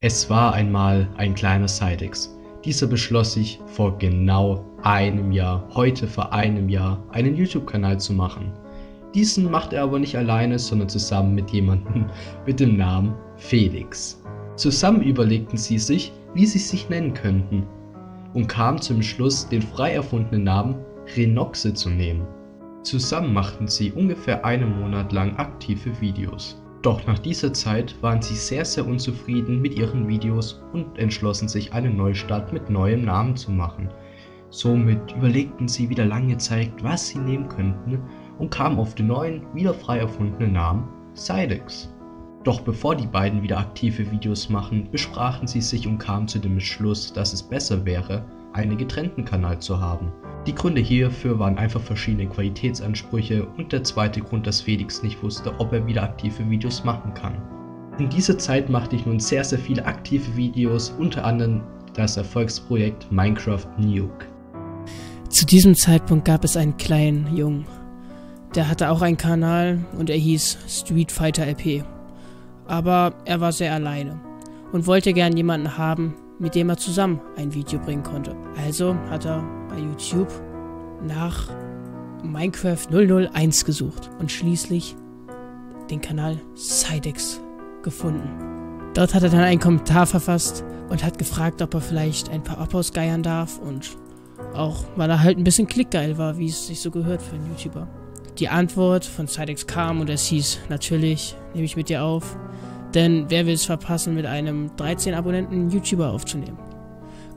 Es war einmal ein kleiner Sidex. Dieser beschloss sich vor genau einem Jahr, heute vor einem Jahr, einen YouTube-Kanal zu machen. Diesen macht er aber nicht alleine, sondern zusammen mit jemandem mit dem Namen Felix. Zusammen überlegten sie sich, wie sie sich nennen könnten und kamen zum Schluss, den frei erfundenen Namen Renoxe zu nehmen. Zusammen machten sie ungefähr einen Monat lang aktive Videos. Doch nach dieser Zeit waren sie sehr sehr unzufrieden mit ihren Videos und entschlossen sich einen Neustart mit neuem Namen zu machen. Somit überlegten sie wieder lange Zeit, was sie nehmen könnten und kamen auf den neuen, wieder frei erfundenen Namen Sidex. Doch bevor die beiden wieder aktive Videos machen, besprachen sie sich und kamen zu dem Beschluss, dass es besser wäre, einen getrennten Kanal zu haben. Die Gründe hierfür waren einfach verschiedene Qualitätsansprüche und der zweite Grund, dass Felix nicht wusste, ob er wieder aktive Videos machen kann. In dieser Zeit machte ich nun sehr sehr viele aktive Videos, unter anderem das Erfolgsprojekt Minecraft Nuke. Zu diesem Zeitpunkt gab es einen kleinen Jungen. Der hatte auch einen Kanal und er hieß Street Fighter LP. Aber er war sehr alleine und wollte gern jemanden haben, mit dem er zusammen ein Video bringen konnte. Also hat er bei YouTube nach Minecraft 001 gesucht und schließlich den Kanal Sidex gefunden. Dort hat er dann einen Kommentar verfasst und hat gefragt, ob er vielleicht ein paar Abos geiern darf und auch weil er halt ein bisschen klickgeil war, wie es sich so gehört für einen YouTuber. Die Antwort von Sidex kam und es hieß, natürlich, nehme ich mit dir auf. Denn wer will es verpassen, mit einem 13 Abonnenten YouTuber aufzunehmen?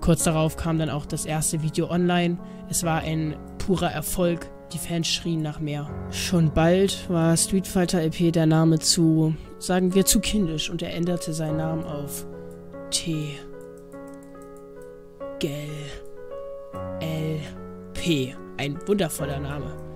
Kurz darauf kam dann auch das erste Video online. Es war ein purer Erfolg. Die Fans schrien nach mehr. Schon bald war Street Fighter LP der Name zu, sagen wir, zu kindisch und er änderte seinen Namen auf T. Gel. L. P. Ein wundervoller Name.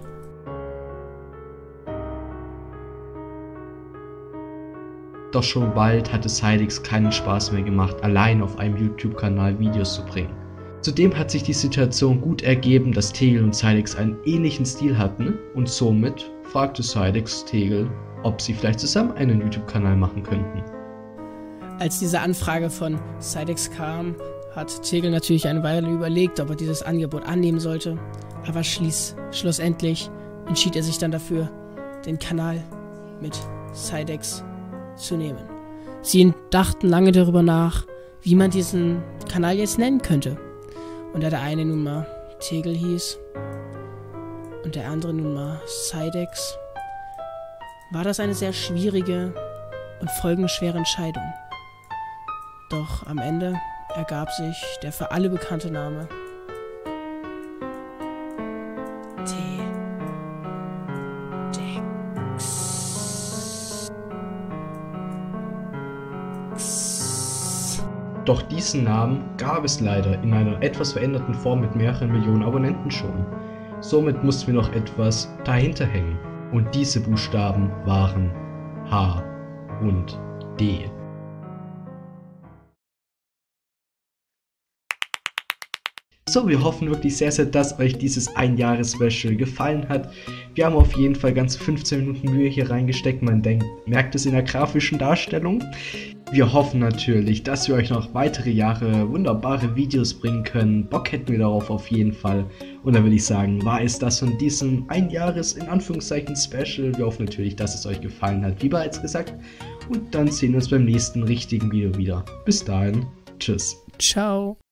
Doch schon bald hatte Sidex keinen Spaß mehr gemacht, allein auf einem YouTube-Kanal Videos zu bringen. Zudem hat sich die Situation gut ergeben, dass Tegel und Sidex einen ähnlichen Stil hatten und somit fragte Sidex Tegel, ob sie vielleicht zusammen einen YouTube-Kanal machen könnten. Als diese Anfrage von Sidex kam, hat Tegel natürlich eine Weile überlegt, ob er dieses Angebot annehmen sollte, aber schließ, schlussendlich entschied er sich dann dafür, den Kanal mit Sidex zu nehmen. Sie dachten lange darüber nach, wie man diesen Kanal jetzt nennen könnte. Und da der eine nun mal Tegel hieß und der andere nun mal Sidex, war das eine sehr schwierige und folgenschwere Entscheidung. Doch am Ende ergab sich der für alle bekannte Name Doch diesen Namen gab es leider in einer etwas veränderten Form mit mehreren Millionen Abonnenten schon. Somit mussten wir noch etwas dahinter hängen. Und diese Buchstaben waren H und D. So, wir hoffen wirklich sehr, sehr, dass euch dieses Ein-Jahres-Special gefallen hat. Wir haben auf jeden Fall ganz 15 Minuten Mühe hier reingesteckt. Man denkt, merkt es in der grafischen Darstellung. Wir hoffen natürlich, dass wir euch noch weitere Jahre wunderbare Videos bringen können. Bock hätten wir darauf auf jeden Fall. Und dann würde ich sagen, war es das von diesem Ein-Jahres- in Anführungszeichen Special. Wir hoffen natürlich, dass es euch gefallen hat, wie bereits gesagt. Und dann sehen wir uns beim nächsten richtigen Video wieder. Bis dahin, tschüss. Ciao.